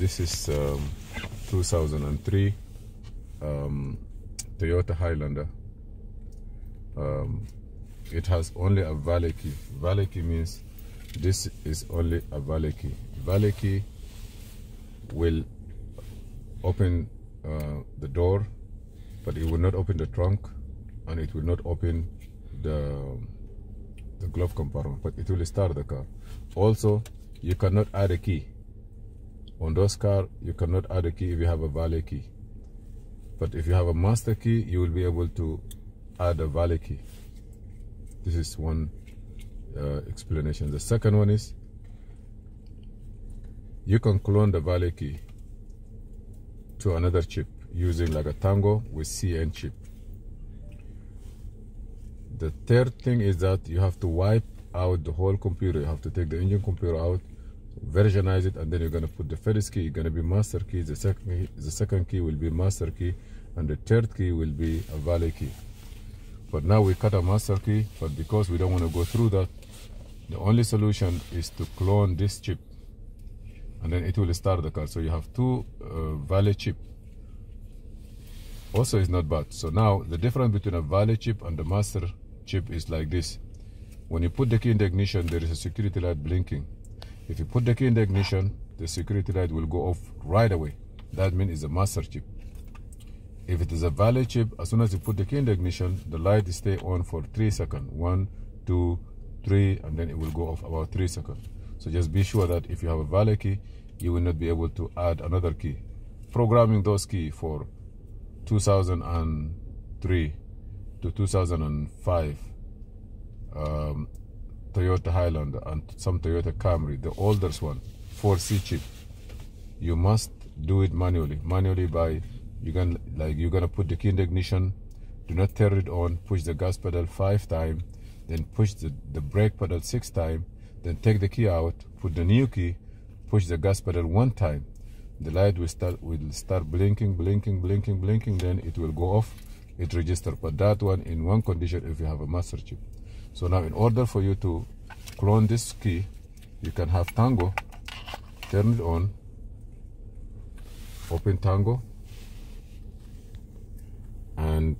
this is um, 2003 um, Toyota Highlander. Um, it has only a valet key. Valet key means this is only a valet key. Valet key will open uh, the door, but it will not open the trunk, and it will not open the the glove compartment, but it will start the car. Also, you cannot add a key. On those car, you cannot add a key if you have a valet key. But if you have a master key, you will be able to add a valet key. This is one uh, explanation. The second one is you can clone the valet key to another chip using like a Tango with CN chip. The third thing is that you have to wipe out the whole computer. You have to take the engine computer out, virginize it, and then you're gonna put the first key. Gonna be master key. The second key, the second key will be master key, and the third key will be a valet key. But now we cut a master key, but because we don't want to go through that, the only solution is to clone this chip, and then it will start the car. So you have two uh, valet chip. Also, is not bad. So now the difference between a valet chip and the master chip is like this. When you put the key in the ignition, there is a security light blinking. If you put the key in the ignition, the security light will go off right away. That means it's a master chip. If it is a valid chip, as soon as you put the key in the ignition, the light stay on for three seconds. One, two, three, and then it will go off about three seconds. So just be sure that if you have a valid key, you will not be able to add another key. Programming those key for 2003 to 2005 um, Toyota Highlander and some Toyota Camry, the oldest one, 4C chip. You must do it manually. Manually by you can like you're gonna put the key in the ignition, do not turn it on, push the gas pedal five times, then push the, the brake pedal six times, then take the key out, put the new key, push the gas pedal one time. The light will start will start blinking, blinking, blinking, blinking, then it will go off, it register. But that one in one condition if you have a master chip. So now in order for you to clone this key, you can have Tango, turn it on, open Tango, and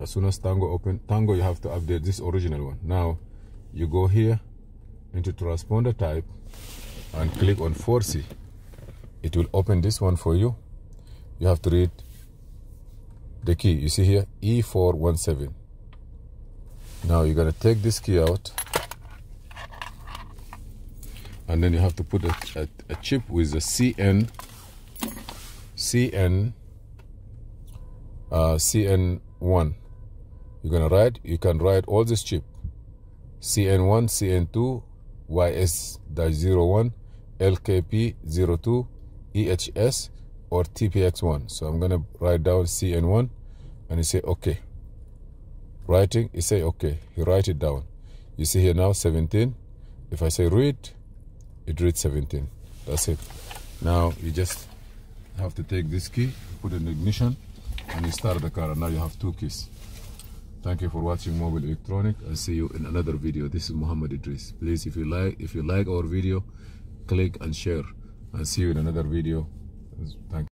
as soon as Tango open, Tango you have to update this original one. Now you go here into transponder type and click on 4C. It will open this one for you. You have to read the key. You see here E417. Now you're gonna take this key out and then you have to put a, a, a chip with a CN CN uh, CN1 you're gonna write you can write all this chip. CN1 CN2 YS-01 LKP02 EHS or TPX1 so I'm gonna write down CN1 and you say okay writing you say okay you write it down. You see here now 17 if I say read it reads 17 that's it. Now you just have to take this key put in ignition and you start the car. And now you have two keys. Thank you for watching mobile electronic. I'll see you in another video. This is muhammad idris. Please if you like if you like our video click and share. And see you in another video. Thank you